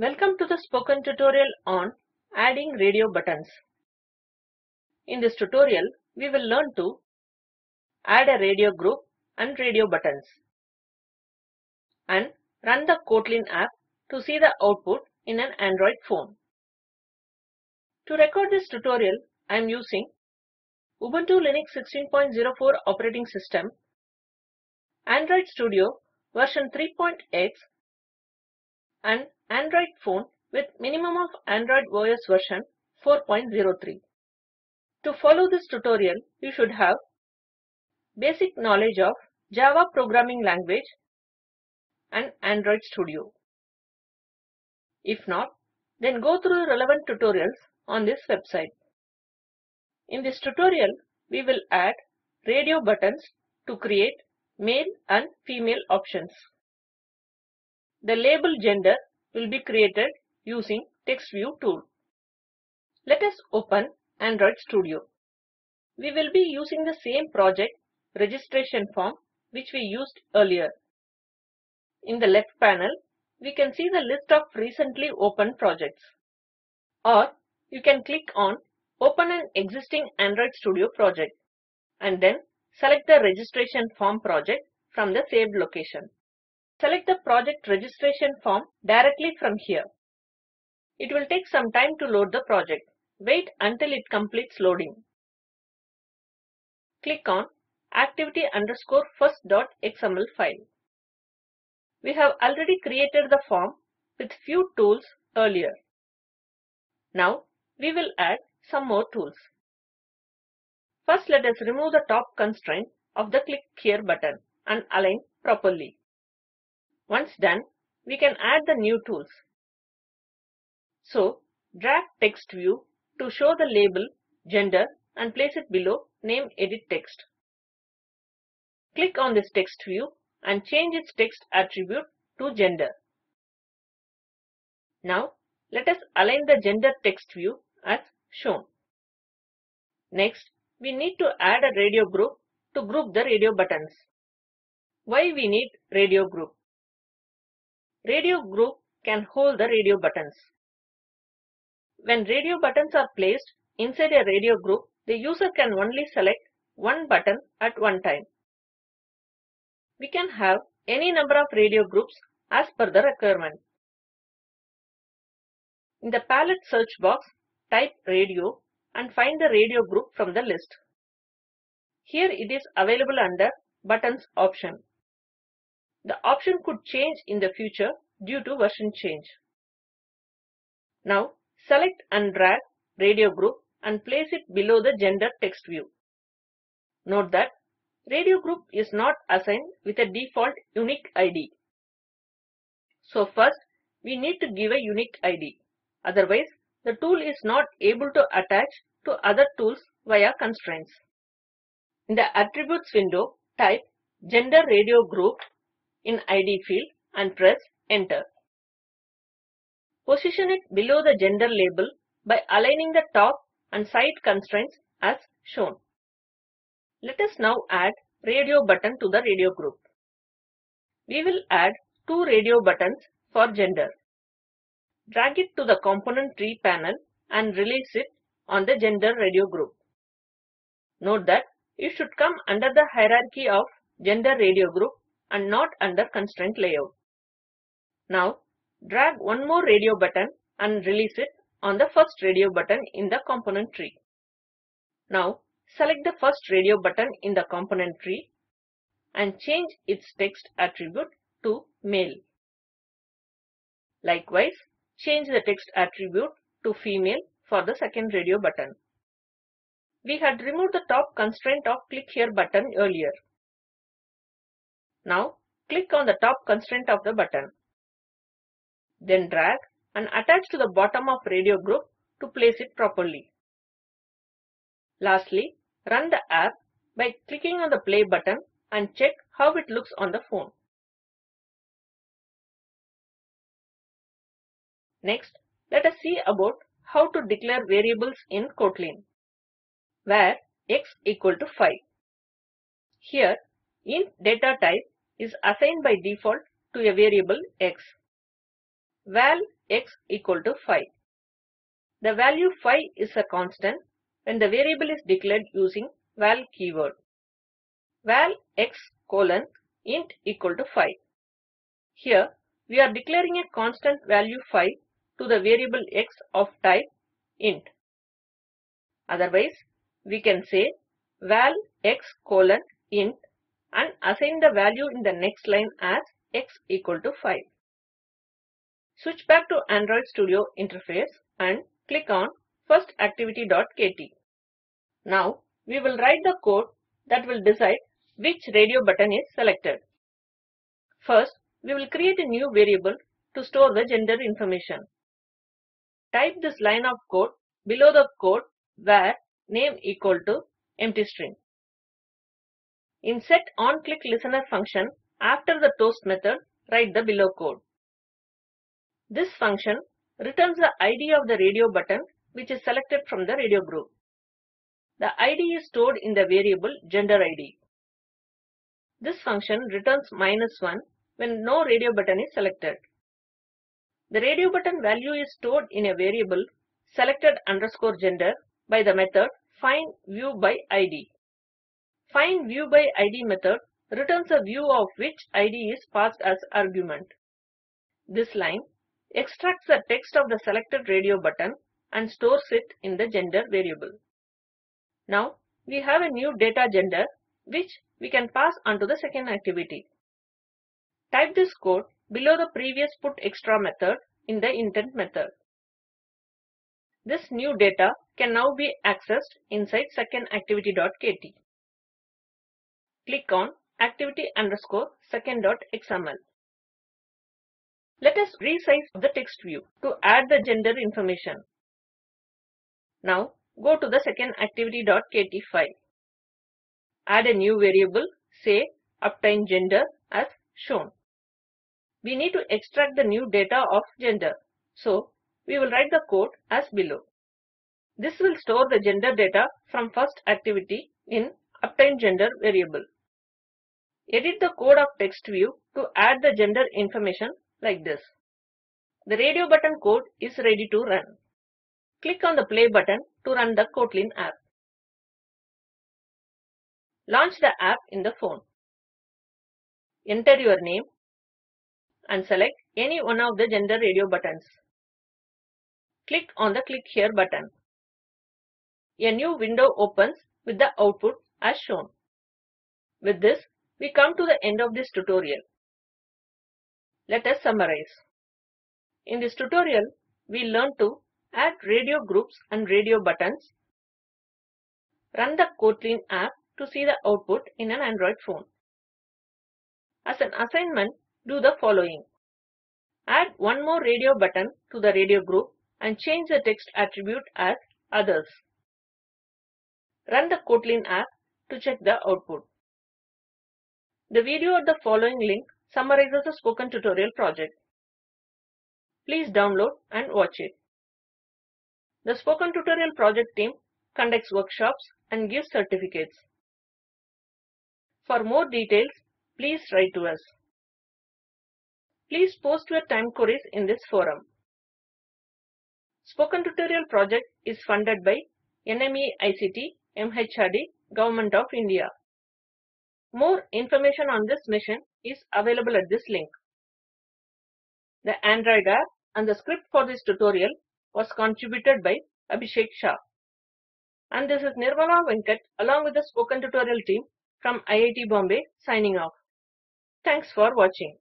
Welcome to the spoken tutorial on adding radio buttons. In this tutorial, we will learn to add a radio group and radio buttons and run the Kotlin app to see the output in an Android phone. To record this tutorial, I am using Ubuntu Linux 16.04 operating system, Android Studio version 3.x and Android phone with minimum of Android OS version 4.03. To follow this tutorial, you should have basic knowledge of Java programming language and Android Studio. If not, then go through the relevant tutorials on this website. In this tutorial, we will add radio buttons to create male and female options. The label gender will be created using text view tool. Let us open Android Studio. We will be using the same project registration form which we used earlier. In the left panel, we can see the list of recently opened projects. Or you can click on Open an existing Android Studio project and then select the registration form project from the saved location. Select the project registration form directly from here. It will take some time to load the project. Wait until it completes loading. Click on activity underscore first.xml file. We have already created the form with few tools earlier. Now we will add some more tools. First let us remove the top constraint of the click here button and align properly. Once done, we can add the new tools. So drag text view to show the label gender and place it below name edit text. Click on this text view and change its text attribute to gender. Now let us align the gender text view as shown. Next, we need to add a radio group to group the radio buttons. Why we need radio group? Radio group can hold the radio buttons. When radio buttons are placed inside a radio group, the user can only select one button at one time. We can have any number of radio groups as per the requirement. In the palette search box, type radio and find the radio group from the list. Here it is available under buttons option. The option could change in the future due to version change. Now select and drag radio group and place it below the gender text view. Note that radio group is not assigned with a default unique ID. So first we need to give a unique ID. Otherwise the tool is not able to attach to other tools via constraints. In the attributes window, type gender radio group in ID field and press enter. Position it below the gender label by aligning the top and side constraints as shown. Let us now add radio button to the radio group. We will add two radio buttons for gender. Drag it to the component tree panel and release it on the gender radio group. Note that it should come under the hierarchy of gender radio group and not under constraint layout. Now drag one more radio button and release it on the first radio button in the component tree. Now select the first radio button in the component tree and change its text attribute to male. Likewise, change the text attribute to female for the second radio button. We had removed the top constraint of click here button earlier. Now click on the top constraint of the button. Then drag and attach to the bottom of radio group to place it properly. Lastly, run the app by clicking on the play button and check how it looks on the phone. Next, let us see about how to declare variables in Kotlin, var x equal to 5. Here, int data type is assigned by default to a variable x. Val x equal to 5. The value 5 is a constant when the variable is declared using val keyword. val x colon int equal to 5. Here we are declaring a constant value 5 to the variable x of type int. Otherwise, we can say val x colon int and assign the value in the next line as x equal to 5. Switch back to Android Studio interface and click on first activity.kt. Now we will write the code that will decide which radio button is selected. First, we will create a new variable to store the gender information. Type this line of code below the code var name equal to empty string. In set on click listener function after the toast method write the below code. This function returns the ID of the radio button which is selected from the radio group. The ID is stored in the variable gender ID. This function returns minus 1 when no radio button is selected. The radio button value is stored in a variable selected underscore gender by the method find view by ID. Find view by ID method returns a view of which ID is passed as argument. This line extracts the text of the selected radio button and stores it in the gender variable. Now we have a new data gender which we can pass on to the second activity. Type this code below the previous put extra method in the intent method. This new data can now be accessed inside second activity.kt. Click on activity underscore. Let us resize the text view to add the gender information. Now go to the second activity.kt file. Add a new variable, say obtain gender as shown. We need to extract the new data of gender. So we will write the code as below. This will store the gender data from first activity in obtain gender variable. Edit the code of text view to add the gender information like this. The radio button code is ready to run. Click on the play button to run the Kotlin app. Launch the app in the phone. Enter your name and select any one of the gender radio buttons. Click on the click here button. A new window opens with the output as shown. With this, we come to the end of this tutorial. Let us summarize. In this tutorial, we learned to add radio groups and radio buttons, run the Kotlin app to see the output in an Android phone. As an assignment, do the following. Add one more radio button to the radio group and change the text attribute as others. Run the Kotlin app to check the output. The video at the following link summarizes the spoken tutorial project. Please download and watch it. The Spoken Tutorial project team conducts workshops and gives certificates. For more details, please write to us. Please post your time queries in this forum. Spoken Tutorial project is funded by NME ICT MHRD Government of India. More information on this mission is available at this link. The Android app and the script for this tutorial was contributed by Abhishek Shah. And this is Nirmala Venkat along with the spoken tutorial team from IIT Bombay signing off. Thanks for watching.